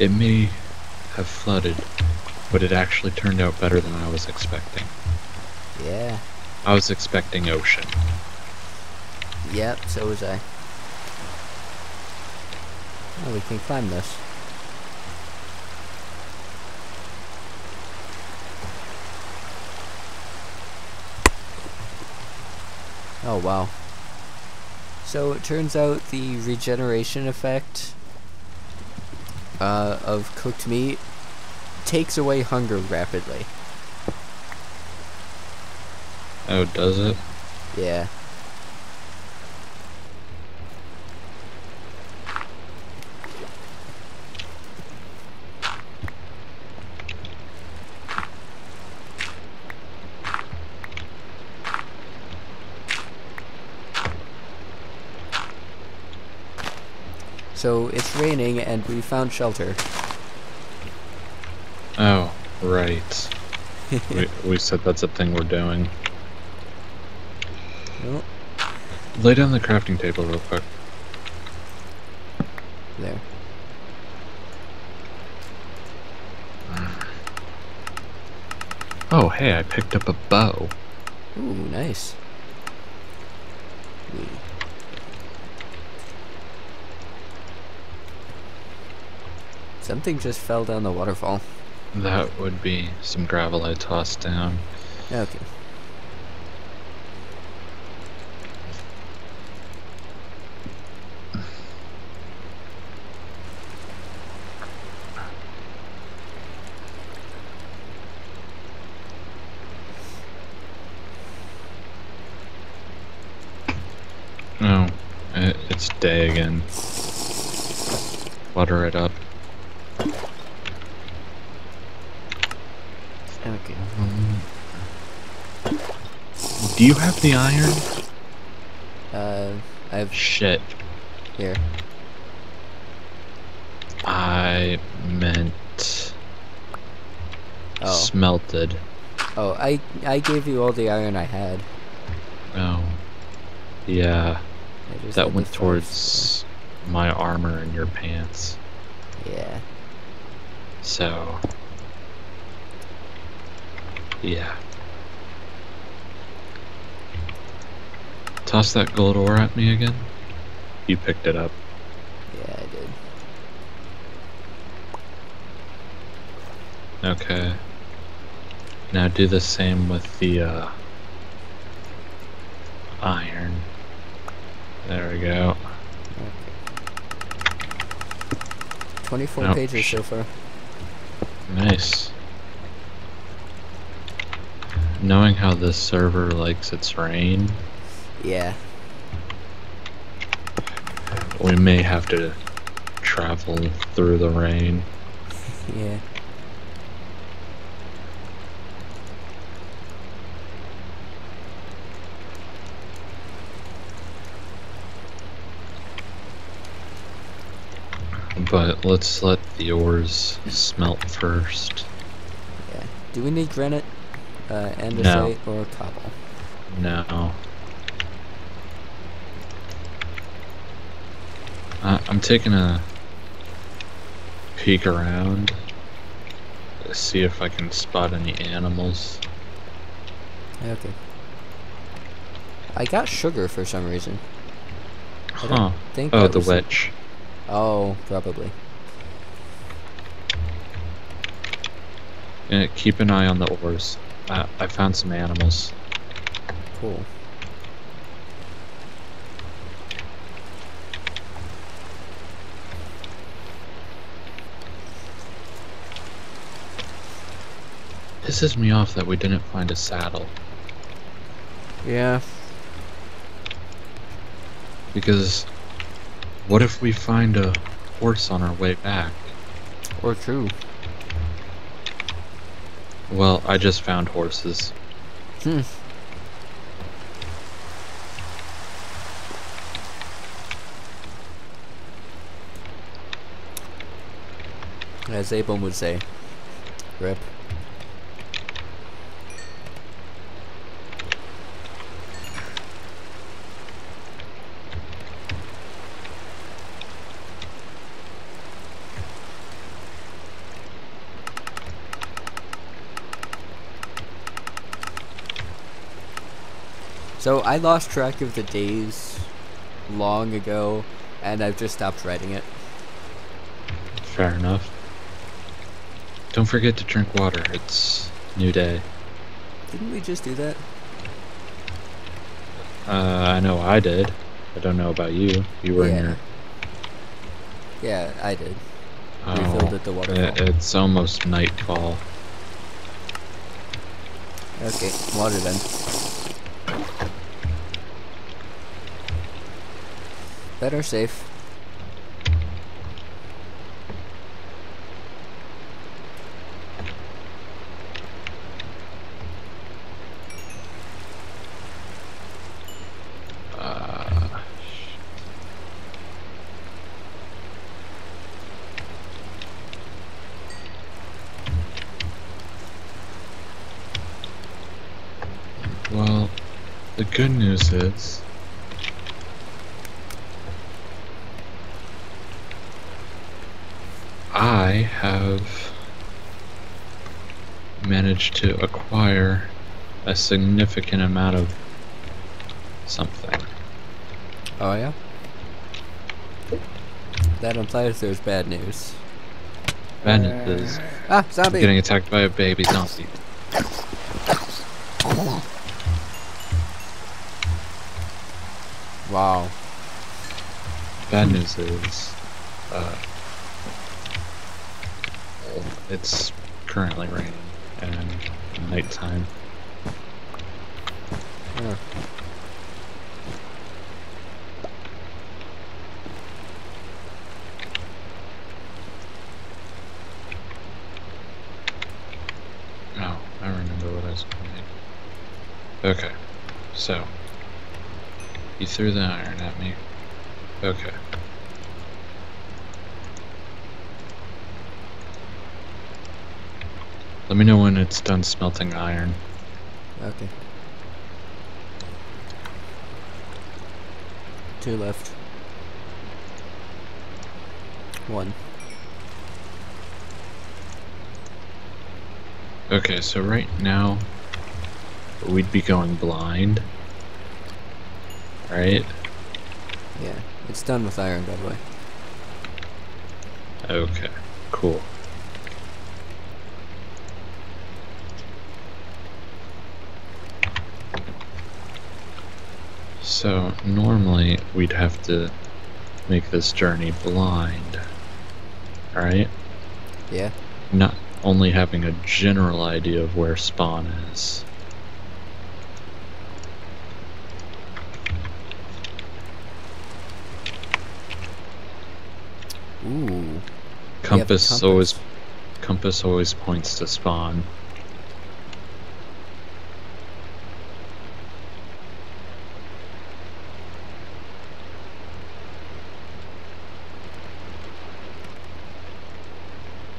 It may have flooded, but it actually turned out better than I was expecting. Yeah. I was expecting ocean. Yep, so was I. Oh, we can climb this. Oh, wow. So it turns out the regeneration effect uh, of cooked meat takes away hunger rapidly. Oh, does it? Yeah. So it's raining and we found shelter. Oh, right. we, we said that's a thing we're doing. Oh, Lay down the crafting table real quick. there. Oh, hey, I picked up a bow. Ooh, nice. Something just fell down the waterfall. That would be some gravel I tossed down. Okay. Oh, it's day again. Water it up. Okay. Do you have the iron? Uh, I have Shit. here. I meant Oh, smelted. oh, I I gave you all the iron I had. Oh. Yeah, that went the five towards my armor and your pants. Yeah. So. Yeah. Toss that gold ore at me again. You picked it up. Yeah, I did. Okay. Now do the same with the uh, iron. There we go. Twenty-four Nope. pages so far. Nice. Knowing how this server likes its rain, Yeah. we may have to travel through the rain. Yeah. But let's let the ores smelt first. Yeah. Do we need granite, uh, andesite, No. or cobble? No. Uh, I'm taking a peek around to see if I can spot any animals. Okay. I got sugar for some reason. I Huh. think Oh, the witch. Oh, probably. Yeah, keep an eye on the ores. I, I found some animals. Cool. Pisses me off that we didn't find a saddle. Yeah. Because what if we find a horse on our way back? Or true. Well, I just found horses. Hmm. As Abel would say, rip. So I lost track of the days long ago, and I've just stopped writing it. Fair enough. Don't forget to drink water. It's new day. Didn't we just do that? Uh, I know I did. I don't know about you. You were in Yeah. your. Yeah, I did. Oh, Refilled at the waterfall. it- it's almost nightfall. Okay, water then. Better safe. Uh, well, the good news is I have managed to acquire a significant amount of something. Oh yeah? That implies there's bad news. Bennett is Ah, zombie! getting attacked by a baby zombie. Wow. Bad news is, uh, it's currently raining and nighttime. Huh. Oh, I remember what I was going to Okay, so he threw the iron at me. Okay. Let me know when it's done smelting iron. Okay. Two left. One. Okay, so right now we'd be going blind. Right? Yeah. It's done with iron, by the way. Okay, cool. So normally we'd have to make this journey blind. Right? Yeah? Not only having a general idea of where spawn is. Ooh. Compass, compass. always compass always points to spawn.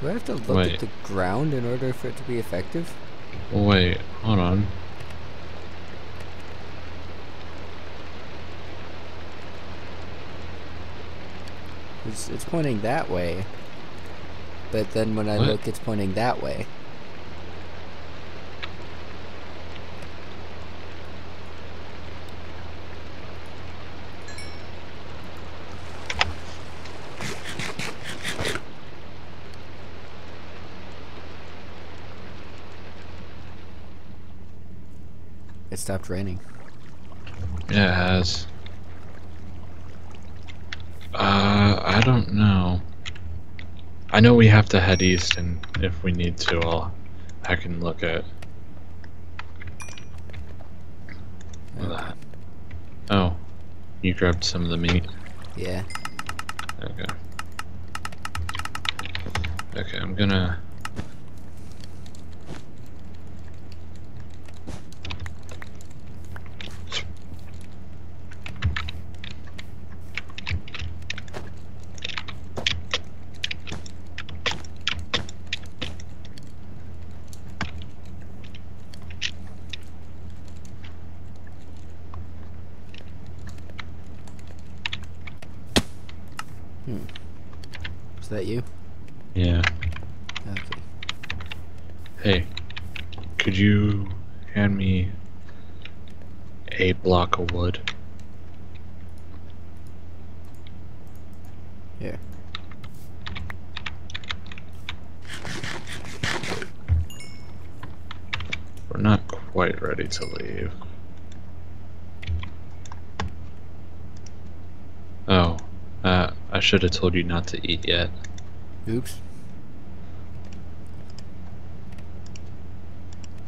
Do I have to look Wait. at the ground in order for it to be effective? Wait, hold on. It's, it's pointing that way. But then when I What? look, it's pointing that way. It stopped raining. Yeah, it has. Uh, I don't know. I know we have to head east, and if we need to, I'll, I can look at that. Oh, you grabbed some of the meat. Yeah. Okay. Okay, I'm gonna. Is that you? Yeah. Okay. Hey, could you hand me a block of wood. Here. We're not quite ready to leave. Oh, uh, I should have told you not to eat yet. Oops.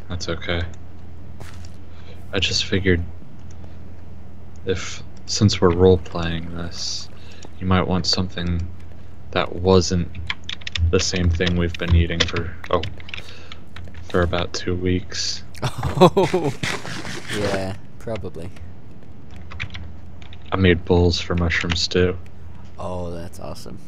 That's okay. I just figured if, since we're role playing this, you might want something that wasn't the same thing we've been eating for, oh, for about two weeks. Oh, yeah, probably. I made bowls for mushroom stew. Oh, that's awesome.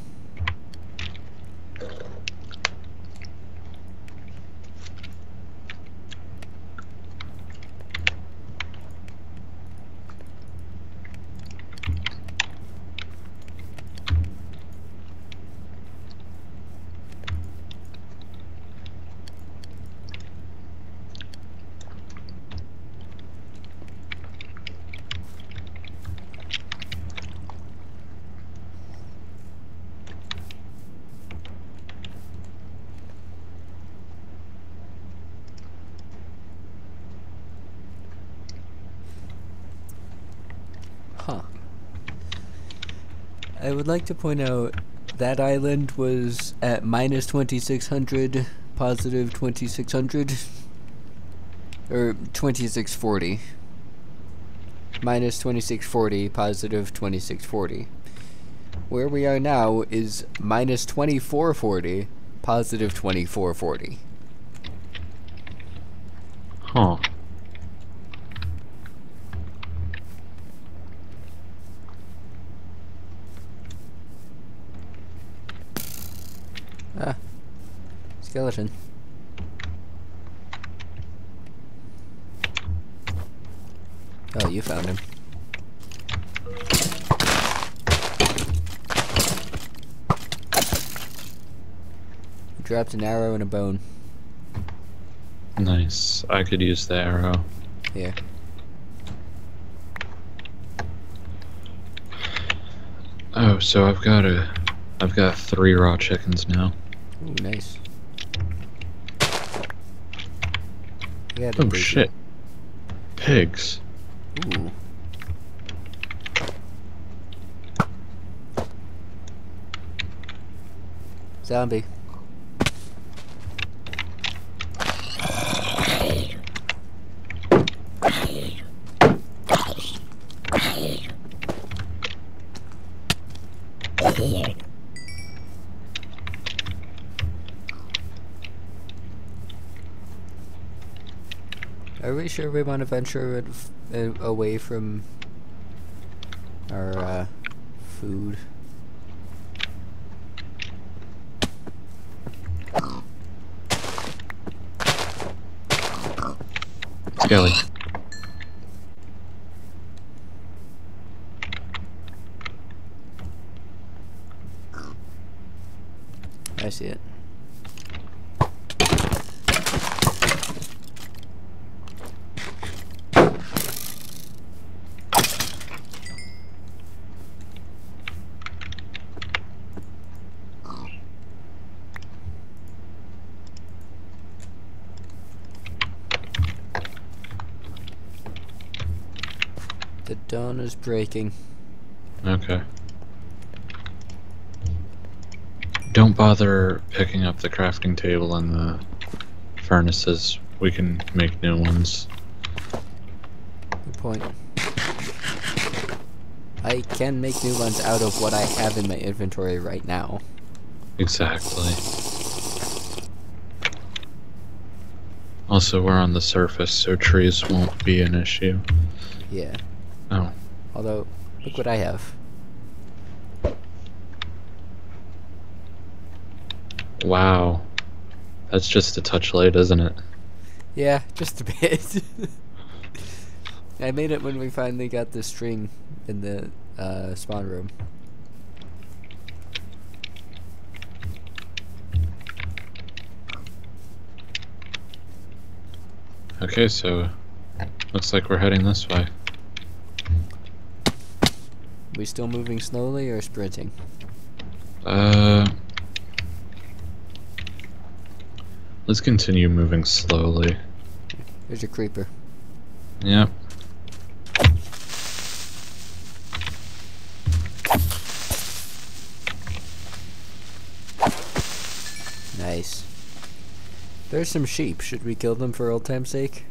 Huh. I would like to point out that island was at minus 2600, positive 2600, or 2640. Minus 2640, positive 2640. Where we are now is minus 2440, positive 2440. Huh. Ah. Skeleton. Oh, you found him. Dropped an arrow and a bone. Nice. I could use the arrow. Yeah. Oh, so I've got a, I've got three raw chickens now. Ooh, nice. Yeah, Oh shit. Pigs. Ooh. Zombie. Are we sure we want to venture uh, away from our uh, food? Skelly. I see it. Is breaking. Okay. Don't bother picking up the crafting table and the furnaces. We can make new ones. Good point. I can make new ones out of what I have in my inventory right now. Exactly. Also, we're on the surface, so trees won't be an issue. Yeah. Oh, Although, look what I have. wow. That's just a touch late, isn't it? Yeah, just a bit. I made it when we finally got the string in the uh, spawn room. Okay, so looks like we're heading this way. We still moving slowly or sprinting? Uh, let's continue moving slowly. There's a creeper. Yep. Nice. There's some sheep. Should we kill them for old time's sake?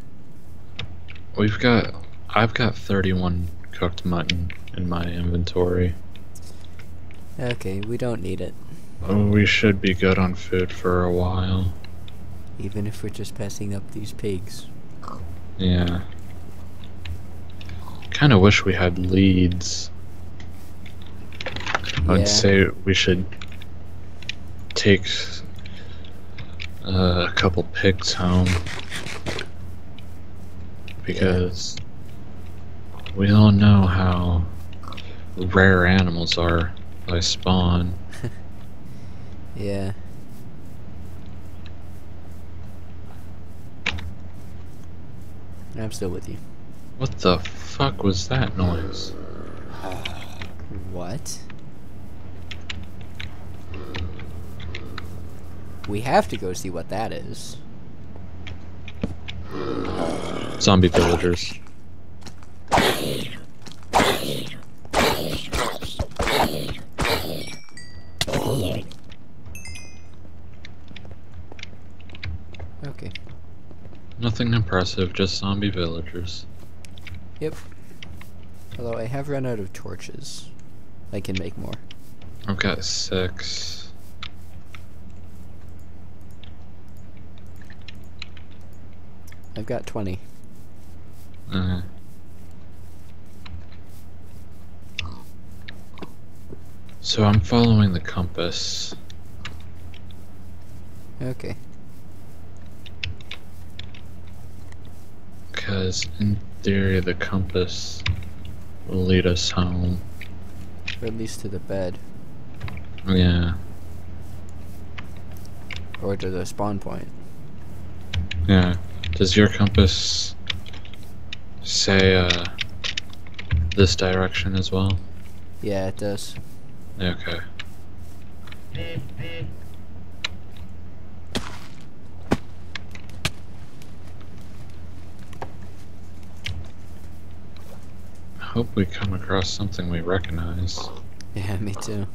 We've got. I've got 31 cooked mutton in my inventory. Okay, we don't need it. Oh, we should be good on food for a while. Even if we're just passing up these pigs. Yeah. Kind of wish we had leads. Yeah. I'd say we should take uh, a couple pigs home because we all know how rare animals are by spawn. Yeah. I'm still with you. What the fuck was that noise? What? We have to go see what that is. Zombie villagers. Okay. Nothing impressive, just zombie villagers. Yep. Although I have run out of torches. I can make more. I've got six. I've got 20. Uh, so I'm following the compass. Okay. Because in theory, the compass will lead us home. Or at least to the bed. Yeah, Or to the spawn point. yeah. Does your compass say uh, this direction as well? Yeah, it does. Okay. Hope we come across something we recognize. Yeah, me too.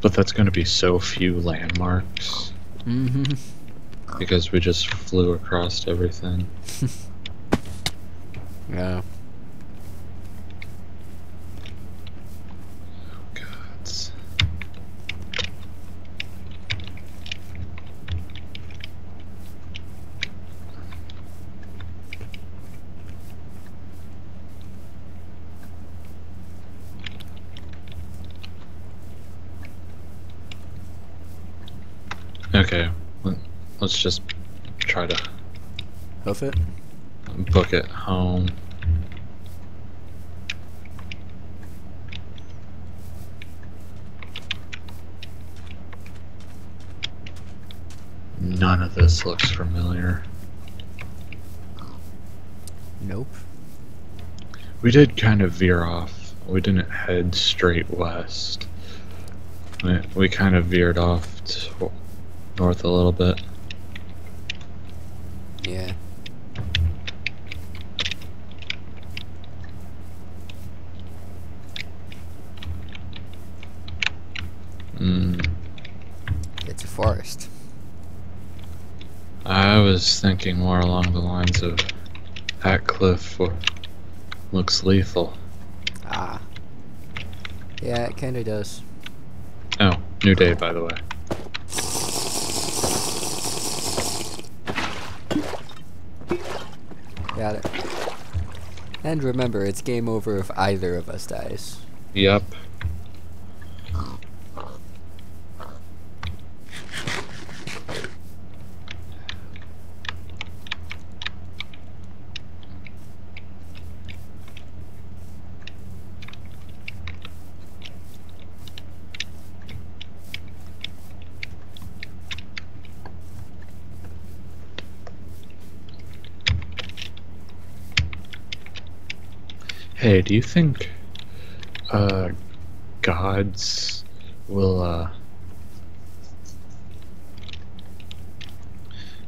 But that's going to be so few landmarks Mm-hmm. because we just flew across everything. Yeah. Gods. Okay, let- let's just try to Hoof it? book it home. None of this looks familiar. Nope. We did kind of veer off. We didn't head straight west. We, we kind of veered off to north a little bit. Yeah. Mm. It's a forest. I was thinking more along the lines of that cliff or looks lethal. Ah. Yeah, it kinda does. Oh, new day by the way. Got it. And remember, it's game over if either of us dies. Yep. Hey, do you think uh, gods will uh,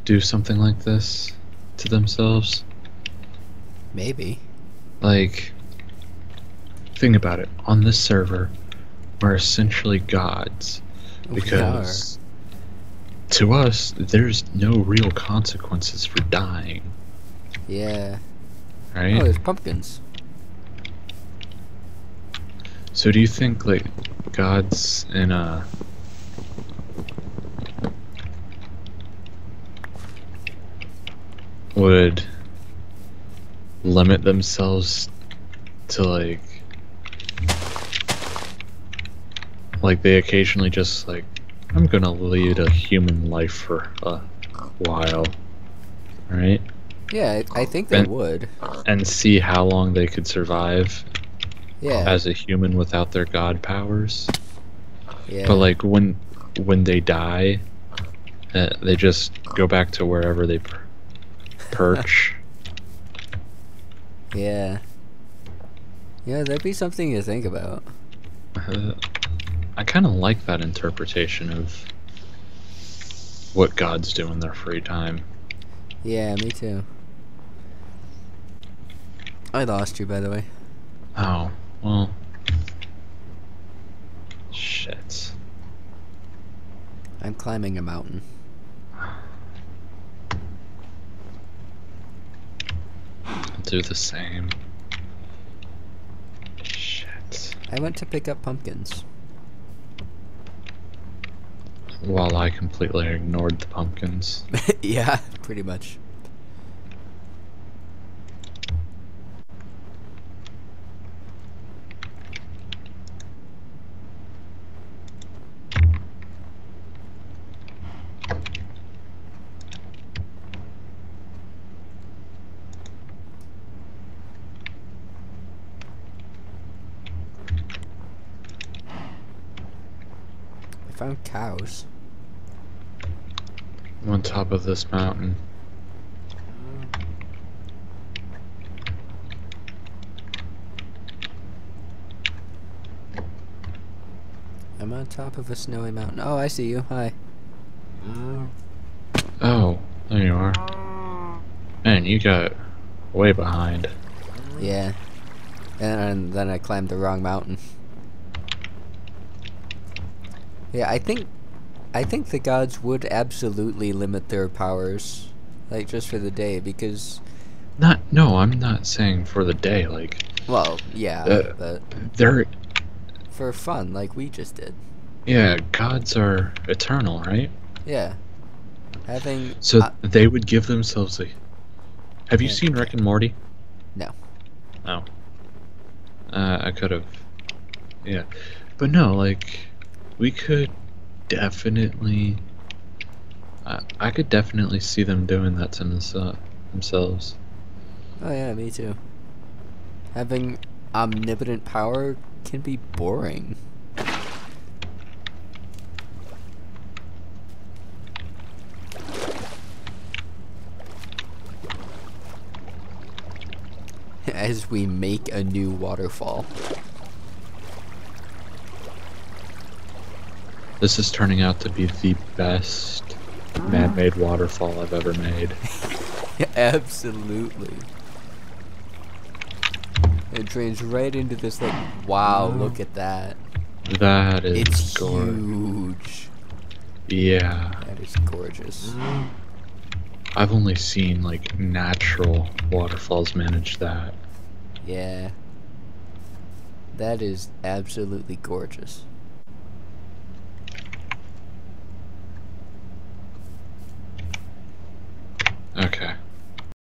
do something like this to themselves? Maybe. Like, think about it. On this server, we're essentially gods because to us, there's no real consequences for dying. Yeah. right? Oh, there's pumpkins. So do you think like gods in a would limit themselves to like like they occasionally just like I'm gonna lead a human life for a while, right? Yeah, I, I think they And- would. And see how long they could survive Yeah. as a human without their god powers. yeah. But like when when they die, uh, they just go back to wherever they per- perch. Yeah. Yeah, that'd be something to think about. Uh, I kind of like that interpretation of what gods do in their free time. Yeah, me too. I lost you, by the way. Oh well, shit. I'm climbing a mountain. I'll do the same. Shit. I went to pick up pumpkins. While I completely ignored the pumpkins. yeah, pretty much. Found cows. I'm on top of this mountain. Uh, I'm on top of a snowy mountain. Oh, I see you. Hi. Oh, there you are. Man, you got way behind. Yeah. And, and then I climbed the wrong mountain. Yeah, I think I think the gods would absolutely limit their powers like just for the day because Not, no, I'm not saying for the day. Like, well, yeah, Uh, but they're, for fun like we just did. yeah, gods are eternal, right? Yeah. Having So uh, they would give themselves a. Have you seen Rick and Morty? No. No. Uh, I could have. Yeah, but no, like, we could definitely. I I could definitely see them doing that to themse- themselves. Oh yeah, me too. Having omnipotent power can be boring. As we make a new waterfall. This is turning out to be the best man-made waterfall I've ever made. Absolutely. It drains right into this like wow, look at that. That is It's gorgeous. huge. Yeah, That is gorgeous. I've only seen like natural waterfalls manage that. Yeah. That is absolutely gorgeous.